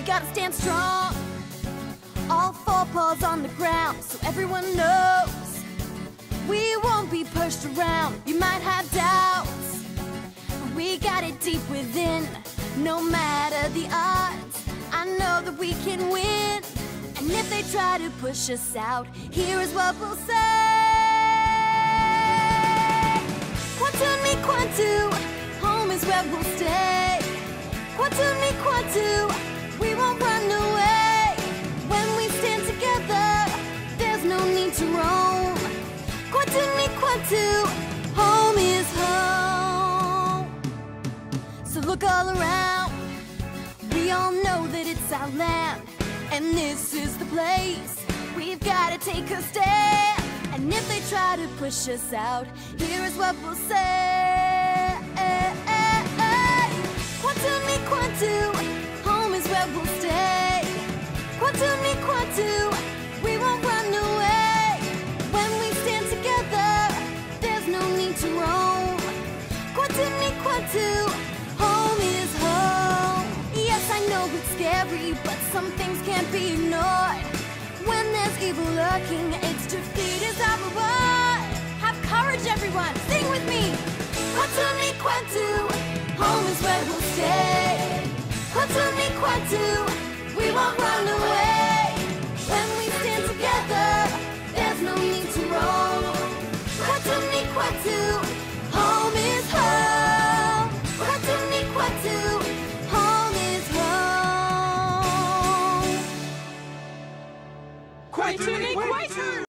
we gotta stand strong. All four paws on the ground so everyone knows we won't be pushed around. You might have doubts, but we got it deep within. No matter the odds, I know that we can win. And if they try to push us out, here is what we'll say. Quantum Quantu, home is where we'll stay. Quantum Quantu, Kwetu Ni Kwetu, home is home. So look all around. We all know that it's our land, and this is the place. We've gotta take a stand. And if they try to push us out, here is what we'll say. Quantum Quantu, home is where we'll stay. Quantum Quantu, we Kwetu, home is home. Yes, I know it's scary, but some things can't be ignored. When there's evil lurking, its defeat is our reward. Have courage, everyone. Sing with me. Quantum Quantu, home is where we'll stay. Quantum Quantu, we won't run Quite unique, quite